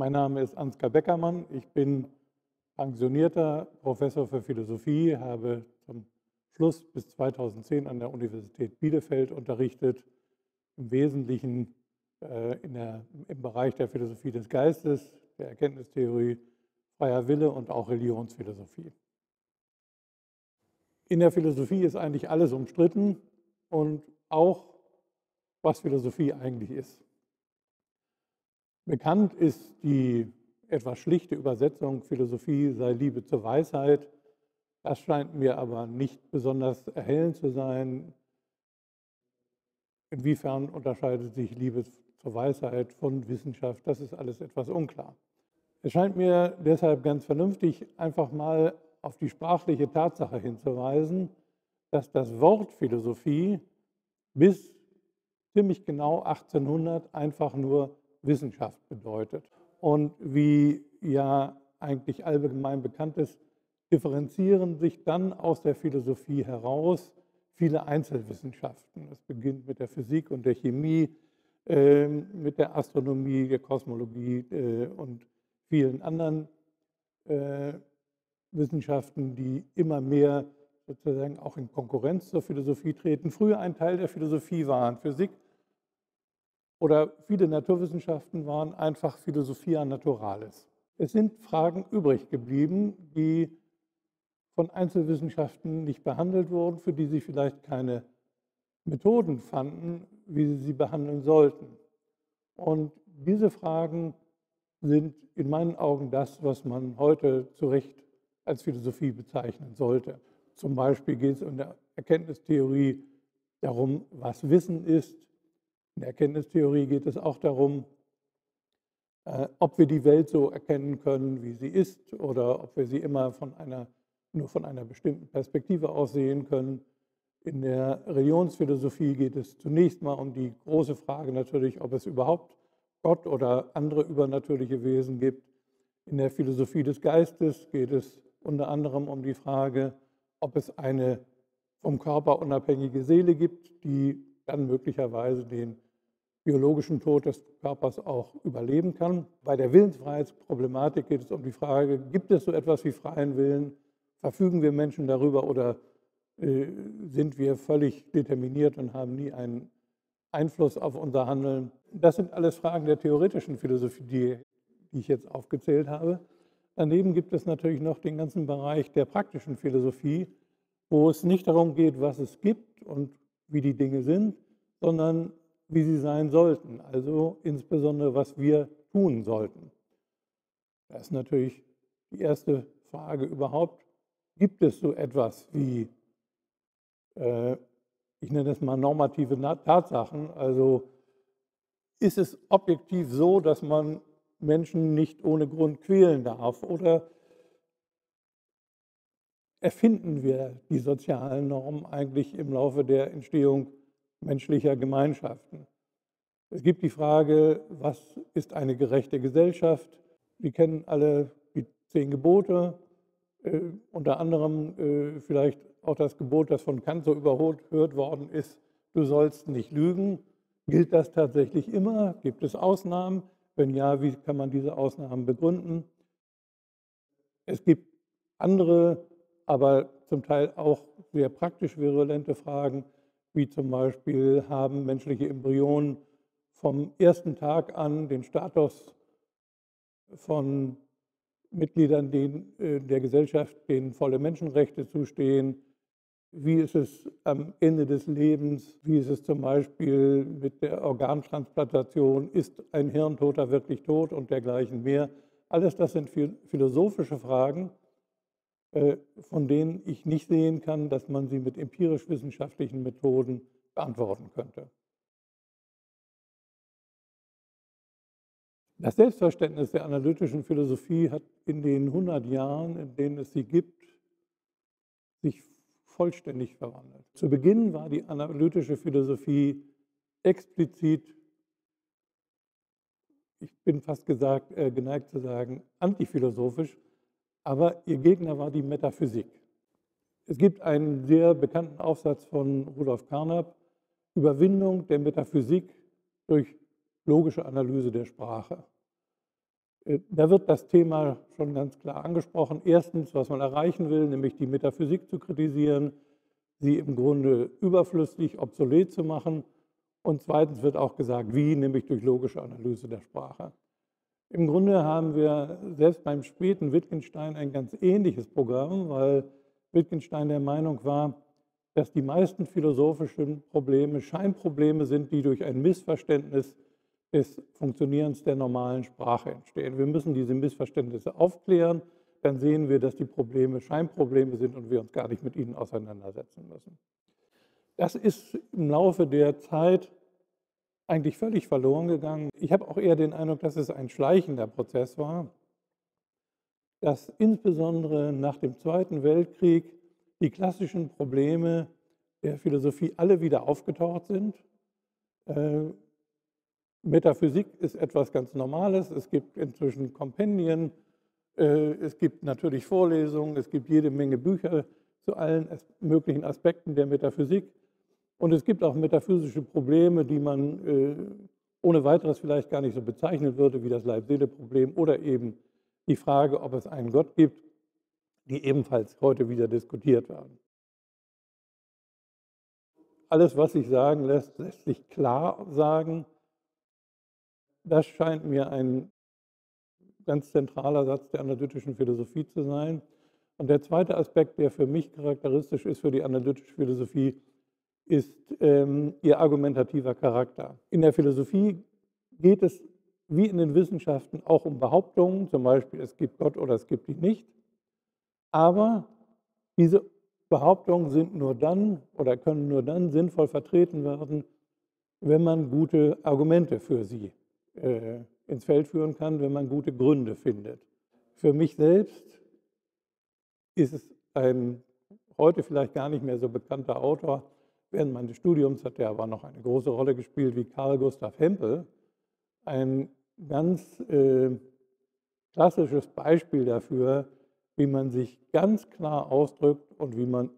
Mein Name ist Ansgar Beckermann. Ich bin pensionierter Professor für Philosophie, habe zum Schluss bis 2010 an der Universität Bielefeld unterrichtet, im Wesentlichen äh, der, im Bereich der Philosophie des Geistes, der Erkenntnistheorie, freier Wille und auch Religionsphilosophie. In der Philosophie ist eigentlich alles umstritten und auch, was Philosophie eigentlich ist. Bekannt ist die etwas schlichte Übersetzung, Philosophie sei Liebe zur Weisheit. Das scheint mir aber nicht besonders erhellend zu sein. Inwiefern unterscheidet sich Liebe zur Weisheit von Wissenschaft? Das ist alles etwas unklar. Es scheint mir deshalb ganz vernünftig, einfach mal auf die sprachliche Tatsache hinzuweisen, dass das Wort Philosophie bis ziemlich genau 1800 einfach nur Wissenschaft bedeutet. Und wie ja eigentlich allgemein bekannt ist, differenzieren sich dann aus der Philosophie heraus viele Einzelwissenschaften. Es beginnt mit der Physik und der Chemie, äh, mit der Astronomie, der Kosmologie äh, und vielen anderen äh, Wissenschaften, die immer mehr sozusagen auch in Konkurrenz zur Philosophie treten. Früher ein Teil der Philosophie waren Physik oder viele Naturwissenschaften waren einfach Philosophia Naturalis. Es sind Fragen übrig geblieben, die von Einzelwissenschaften nicht behandelt wurden, für die sie vielleicht keine Methoden fanden, wie sie sie behandeln sollten. Und diese Fragen sind in meinen Augen das, was man heute zu Recht als Philosophie bezeichnen sollte. Zum Beispiel geht es in der Erkenntnistheorie darum, was Wissen ist. In der Erkenntnistheorie geht es auch darum, äh, ob wir die Welt so erkennen können, wie sie ist, oder ob wir sie immer von einer, nur von einer bestimmten Perspektive aus sehen können. In der Religionsphilosophie geht es zunächst mal um die große Frage natürlich, ob es überhaupt Gott oder andere übernatürliche Wesen gibt. In der Philosophie des Geistes geht es unter anderem um die Frage, ob es eine vom Körper unabhängige Seele gibt, die dann möglicherweise den biologischen Tod des Körpers auch überleben kann. Bei der Willensfreiheitsproblematik geht es um die Frage, gibt es so etwas wie freien Willen? Verfügen wir Menschen darüber oder äh, sind wir völlig determiniert und haben nie einen Einfluss auf unser Handeln? Das sind alles Fragen der theoretischen Philosophie, die, die ich jetzt aufgezählt habe. Daneben gibt es natürlich noch den ganzen Bereich der praktischen Philosophie, wo es nicht darum geht, was es gibt und wie die Dinge sind, sondern wie sie sein sollten, also insbesondere, was wir tun sollten. Das ist natürlich die erste Frage überhaupt. Gibt es so etwas wie, äh, ich nenne es mal normative Tatsachen, also ist es objektiv so, dass man Menschen nicht ohne Grund quälen darf? Oder erfinden wir die sozialen Normen eigentlich im Laufe der Entstehung menschlicher Gemeinschaften? Es gibt die Frage, was ist eine gerechte Gesellschaft? Wir kennen alle die zehn Gebote, äh, unter anderem äh, vielleicht auch das Gebot, das von Kant so überhört worden ist, du sollst nicht lügen. Gilt das tatsächlich immer? Gibt es Ausnahmen? Wenn ja, wie kann man diese Ausnahmen begründen? Es gibt andere, aber zum Teil auch sehr praktisch virulente Fragen, wie zum Beispiel haben menschliche Embryonen vom ersten Tag an den Status von Mitgliedern äh, der Gesellschaft, denen volle Menschenrechte zustehen, wie ist es am Ende des Lebens? Wie ist es zum Beispiel mit der Organtransplantation? Ist ein Hirntoter wirklich tot und dergleichen mehr? Alles das sind philosophische Fragen, von denen ich nicht sehen kann, dass man sie mit empirisch-wissenschaftlichen Methoden beantworten könnte. Das Selbstverständnis der analytischen Philosophie hat in den 100 Jahren, in denen es sie gibt, sich vollständig verwandelt. Zu Beginn war die analytische Philosophie explizit, ich bin fast gesagt, äh, geneigt zu sagen, antiphilosophisch, aber ihr Gegner war die Metaphysik. Es gibt einen sehr bekannten Aufsatz von Rudolf Carnap, Überwindung der Metaphysik durch logische Analyse der Sprache. Äh, da wird das Thema schon ganz klar angesprochen. Erstens, was man erreichen will, nämlich die Metaphysik zu kritisieren, sie im Grunde überflüssig, obsolet zu machen. Und zweitens wird auch gesagt, wie, nämlich durch logische Analyse der Sprache. Im Grunde haben wir selbst beim späten Wittgenstein ein ganz ähnliches Programm, weil Wittgenstein der Meinung war, dass die meisten philosophischen Probleme Scheinprobleme sind, die durch ein Missverständnis des Funktionierens der normalen Sprache entstehen. Wir müssen diese Missverständnisse aufklären, dann sehen wir, dass die Probleme Scheinprobleme sind und wir uns gar nicht mit ihnen auseinandersetzen müssen. Das ist im Laufe der Zeit eigentlich völlig verloren gegangen. Ich habe auch eher den Eindruck, dass es ein schleichender Prozess war, dass insbesondere nach dem Zweiten Weltkrieg die klassischen Probleme der Philosophie alle wieder aufgetaucht sind. Äh, Metaphysik ist etwas ganz Normales. Es gibt inzwischen Kompendien, äh, es gibt natürlich Vorlesungen, es gibt jede Menge Bücher zu allen möglichen Aspekten der Metaphysik. Und es gibt auch metaphysische Probleme, die man äh, ohne weiteres vielleicht gar nicht so bezeichnen würde, wie das Leib-Seele-Problem oder eben die Frage, ob es einen Gott gibt, die ebenfalls heute wieder diskutiert werden. Alles, was sich sagen lässt, lässt sich klar sagen. Das scheint mir ein ganz zentraler Satz der analytischen Philosophie zu sein. Und der zweite Aspekt, der für mich charakteristisch ist für die analytische Philosophie, ist ähm, ihr argumentativer Charakter. In der Philosophie geht es wie in den Wissenschaften auch um Behauptungen, zum Beispiel es gibt Gott oder es gibt ihn nicht. Aber diese Behauptungen sind nur dann oder können nur dann sinnvoll vertreten werden, wenn man gute Argumente für sie äh, ins Feld führen kann, wenn man gute Gründe findet. Für mich selbst ist es ein heute vielleicht gar nicht mehr so bekannter Autor. Während meines Studiums hat er aber noch eine große Rolle gespielt, wie Karl Gustav Hempel. Ein ganz äh, klassisches Beispiel dafür, wie man sich ganz klar ausdrückt und wie man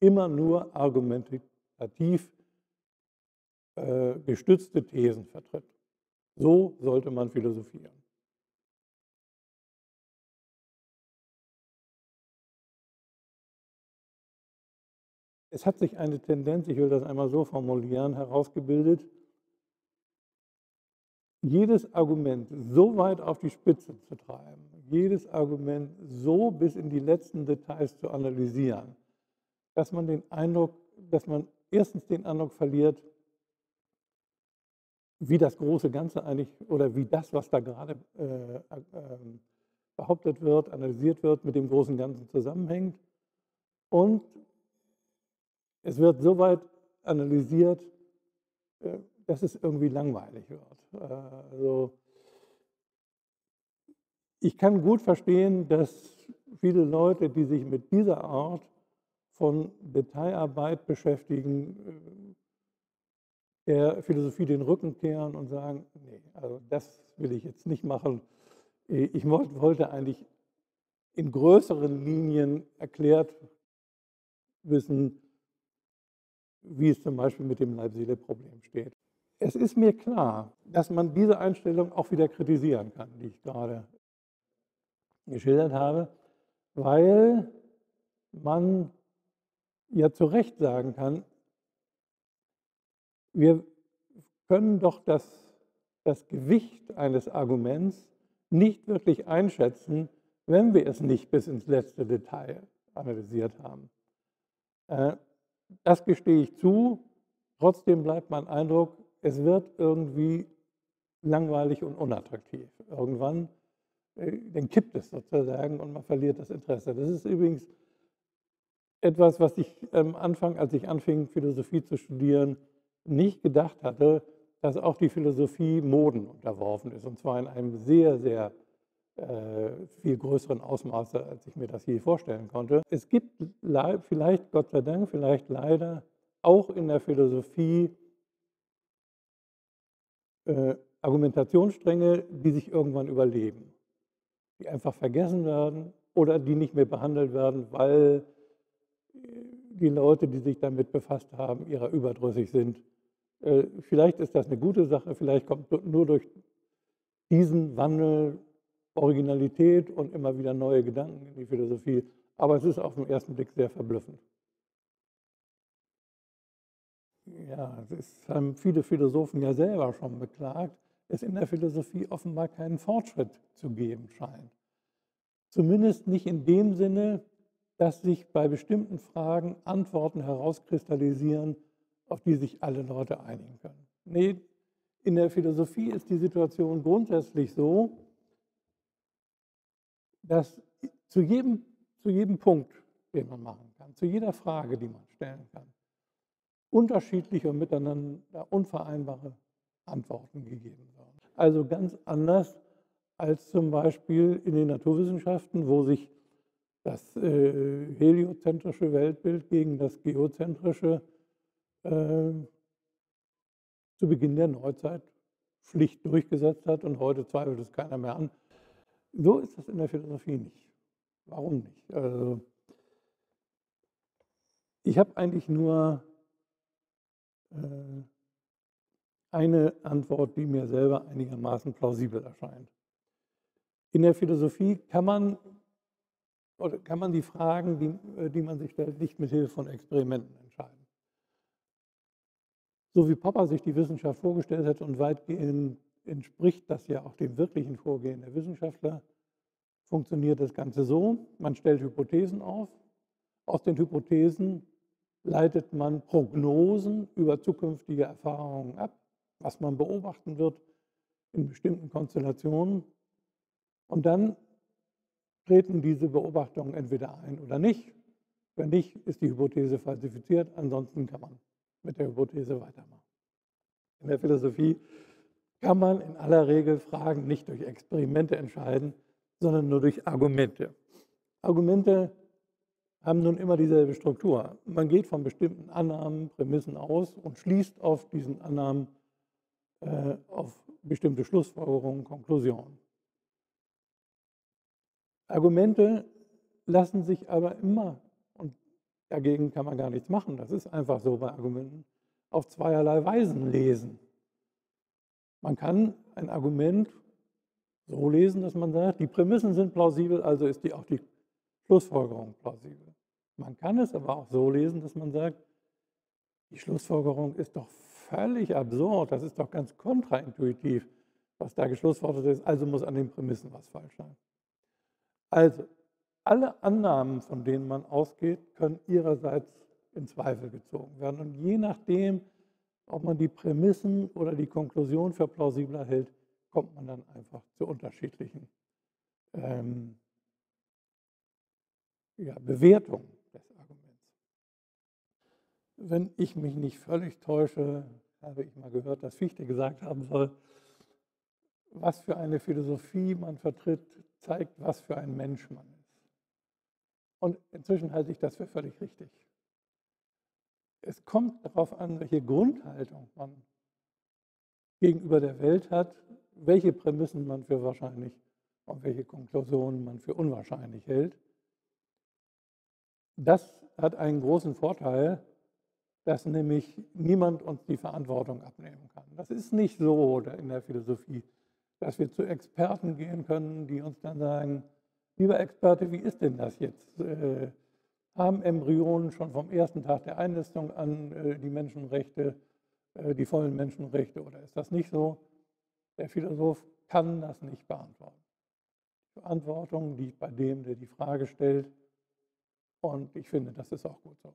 immer nur argumentativ äh, gestützte Thesen vertritt. So sollte man philosophieren. Es hat sich eine Tendenz, ich will das einmal so formulieren, herausgebildet, jedes Argument so weit auf die Spitze zu treiben, jedes Argument so bis in die letzten Details zu analysieren, dass man den Eindruck, dass man erstens den Eindruck verliert, wie das große Ganze eigentlich oder wie das, was da gerade äh, äh, behauptet wird, analysiert wird, mit dem großen Ganzen zusammenhängt. Und es wird so weit analysiert, äh, dass es irgendwie langweilig wird. Äh, also ich kann gut verstehen, dass viele Leute, die sich mit dieser Art von Detailarbeit beschäftigen, äh, der Philosophie den Rücken kehren und sagen, nee, also das will ich jetzt nicht machen. Ich wollte eigentlich in größeren Linien erklärt wissen, wie es zum Beispiel mit dem Leib-Seele-Problem steht. Es ist mir klar, dass man diese Einstellung auch wieder kritisieren kann, die ich gerade geschildert habe, weil man ja zu Recht sagen kann, wir können doch das, das Gewicht eines Arguments nicht wirklich einschätzen, wenn wir es nicht bis ins letzte Detail analysiert haben. Das gestehe ich zu. Trotzdem bleibt mein Eindruck, es wird irgendwie langweilig und unattraktiv. Irgendwann, äh, dann kippt es sozusagen und man verliert das Interesse. Das ist übrigens etwas, was ich am Anfang, als ich anfing, Philosophie zu studieren, nicht gedacht hatte, dass auch die Philosophie Moden unterworfen ist, und zwar in einem sehr, sehr viel größeren Ausmaße, als ich mir das je vorstellen konnte. Es gibt vielleicht, Gott sei Dank, vielleicht leider auch in der Philosophie äh, Argumentationsstränge, die sich irgendwann überleben, die einfach vergessen werden oder die nicht mehr behandelt werden, weil die Leute, die sich damit befasst haben, ihrer überdrüssig sind äh, vielleicht ist das eine gute Sache, vielleicht kommt nur durch diesen Wandel Originalität und immer wieder neue Gedanken in die Philosophie. Aber es ist auf den ersten Blick sehr verblüffend. Ja, das haben viele Philosophen ja selber schon beklagt, es in der Philosophie offenbar keinen Fortschritt zu geben scheint. Zumindest nicht in dem Sinne, dass sich bei bestimmten Fragen Antworten herauskristallisieren, auf die sich alle Leute einigen können. Nee, in der Philosophie ist die Situation grundsätzlich so, dass zu jedem, zu jedem Punkt, den man machen kann, zu jeder Frage, die man stellen kann, unterschiedliche und miteinander unvereinbare Antworten gegeben werden. Also ganz anders als zum Beispiel in den Naturwissenschaften, wo sich das äh, heliozentrische Weltbild gegen das geozentrische äh, zu Beginn der Neuzeit schlicht durchgesetzt hat und heute zweifelt es keiner mehr an. So ist das in der Philosophie nicht. Warum nicht? Also, ich habe eigentlich nur äh, eine Antwort, die mir selber einigermaßen plausibel erscheint. In der Philosophie kann man, oder kann man die Fragen, die, äh, die man sich stellt, nicht mit Hilfe von Experimenten entscheiden. So wie Popper sich die Wissenschaft vorgestellt hat und weitgehend entspricht das ja auch dem wirklichen Vorgehen der Wissenschaftler, funktioniert das Ganze so, man stellt Hypothesen auf, aus den Hypothesen leitet man Prognosen über zukünftige Erfahrungen ab, was man beobachten wird in bestimmten Konstellationen. Und dann treten diese Beobachtungen entweder ein oder nicht. Wenn nicht, ist die Hypothese falsifiziert, ansonsten kann man mit der Hypothese weitermachen. In der Philosophie kann man in aller Regel Fragen nicht durch Experimente entscheiden, sondern nur durch Argumente. Argumente haben nun immer dieselbe Struktur. Man geht von bestimmten Annahmen, Prämissen aus und schließt auf diesen Annahmen äh, auf bestimmte Schlussfolgerungen, Konklusionen. Argumente lassen sich aber immer, und dagegen kann man gar nichts machen, das ist einfach so bei Argumenten, auf zweierlei Weisen lesen. Man kann ein Argument so lesen, dass man sagt, die Prämissen sind plausibel, also ist die auch die Schlussfolgerung plausibel. Man kann es aber auch so lesen, dass man sagt, die Schlussfolgerung ist doch völlig absurd, das ist doch ganz kontraintuitiv, was da geschlussfolgert ist, also muss an den Prämissen was falsch sein. Also, alle Annahmen, von denen man ausgeht, können ihrerseits in Zweifel gezogen werden. Und je nachdem, ob man die Prämissen oder die Konklusion für plausibler hält, kommt man dann einfach zu unterschiedlichen ähm, ja, Bewertungen des Arguments. Wenn ich mich nicht völlig täusche, habe ich mal gehört, dass Fichte gesagt haben soll, was für eine Philosophie man vertritt, zeigt, was für ein Mensch man ist. Und inzwischen halte ich das für völlig richtig. Es kommt darauf an, welche Grundhaltung man gegenüber der Welt hat, welche Prämissen man für wahrscheinlich und welche Konklusionen man für unwahrscheinlich hält. Das hat einen großen Vorteil, dass nämlich niemand uns die Verantwortung abnehmen kann. Das ist nicht so in der Philosophie, dass wir zu Experten gehen können, die uns dann sagen, lieber Experte, wie ist denn das jetzt? Äh, haben Embryonen schon vom ersten Tag der Einnistung an äh, die Menschenrechte, äh, die vollen Menschenrechte oder ist das nicht so? Der Philosoph kann das nicht beantworten. Die Verantwortung liegt bei dem, der die Frage stellt. Und ich finde, das ist auch gut so.